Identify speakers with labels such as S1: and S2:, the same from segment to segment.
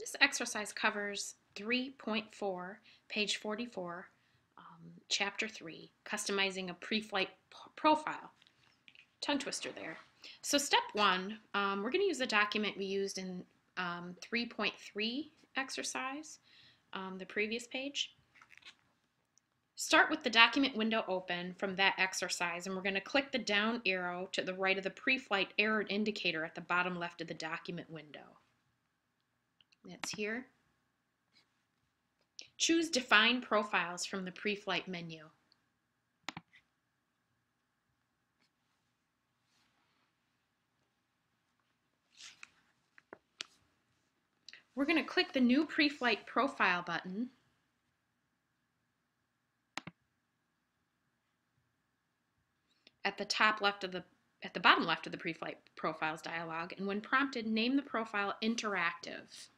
S1: This exercise covers 3.4, page 44, um, chapter 3, customizing a pre-flight profile. Tongue twister there. So step one, um, we're going to use the document we used in um, 3.3 exercise, um, the previous page. Start with the document window open from that exercise and we're going to click the down arrow to the right of the pre-flight error indicator at the bottom left of the document window. That's here. Choose Define Profiles from the pre-flight menu. We're going to click the New Pre-Flight Profile button. at the top left of the at the bottom left of the pre-flight profiles dialog and when prompted name the profile interactive.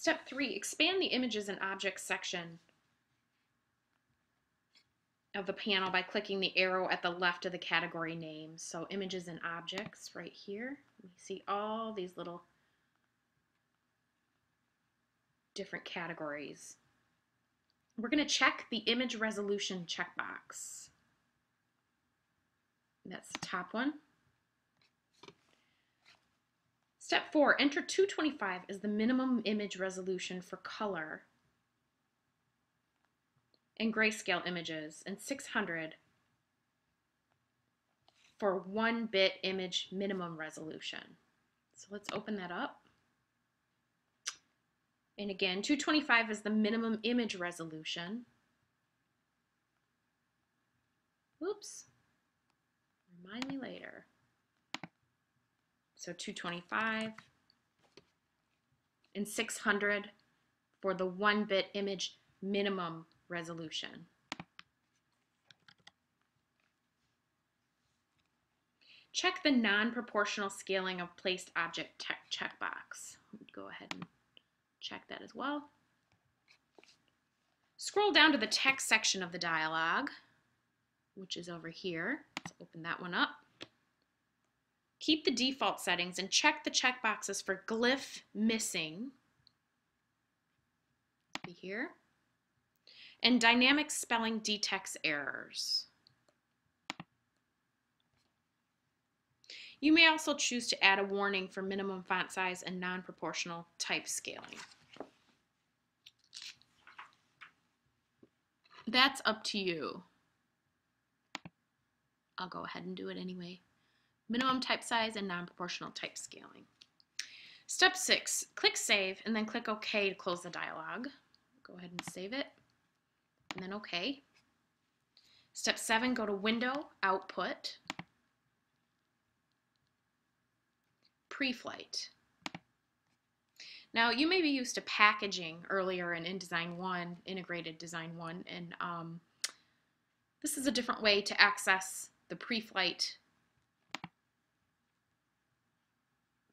S1: Step three, expand the images and objects section of the panel by clicking the arrow at the left of the category name. So images and objects right here. We see all these little different categories. We're going to check the image resolution checkbox. That's the top one. Step four, enter 225 as the minimum image resolution for color and grayscale images and 600 for one bit image minimum resolution. So let's open that up. And again, 225 is the minimum image resolution. Oops. Remind me later. So 225 and 600 for the one bit image minimum resolution. Check the non-proportional scaling of placed object checkbox. Go ahead and check that as well. Scroll down to the text section of the dialog, which is over here. Let's open that one up. Keep the default settings and check the checkboxes for glyph missing. Here. And dynamic spelling detects errors. You may also choose to add a warning for minimum font size and non-proportional type scaling. That's up to you. I'll go ahead and do it anyway minimum type size, and non-proportional type scaling. Step six, click Save and then click OK to close the dialog. Go ahead and save it and then OK. Step seven, go to Window, Output, Pre-Flight. Now you may be used to packaging earlier in InDesign 1, Integrated Design 1, and um, this is a different way to access the pre-flight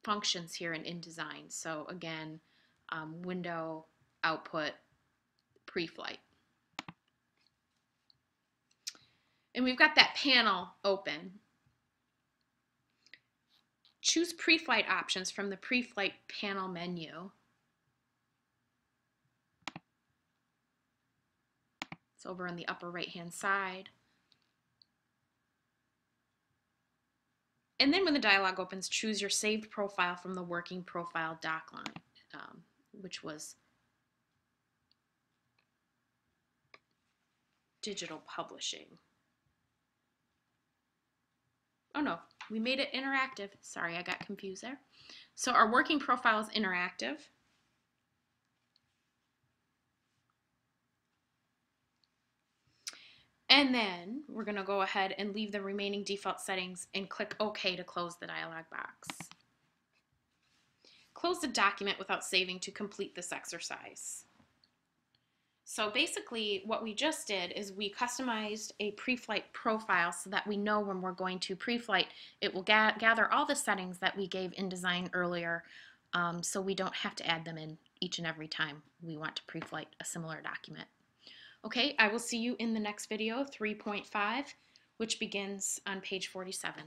S1: functions here in InDesign. So again, um, window, output, pre-flight. And we've got that panel open. Choose pre-flight options from the pre-flight panel menu. It's over on the upper right hand side. And then when the dialog opens, choose your saved profile from the working profile doc line, um, which was digital publishing. Oh no, we made it interactive. Sorry, I got confused there. So our working profile is interactive. And then we're going to go ahead and leave the remaining default settings and click OK to close the dialog box. Close the document without saving to complete this exercise. So basically what we just did is we customized a pre-flight profile so that we know when we're going to pre-flight, it will ga gather all the settings that we gave InDesign earlier um, so we don't have to add them in each and every time we want to pre-flight a similar document. Okay, I will see you in the next video, 3.5, which begins on page 47.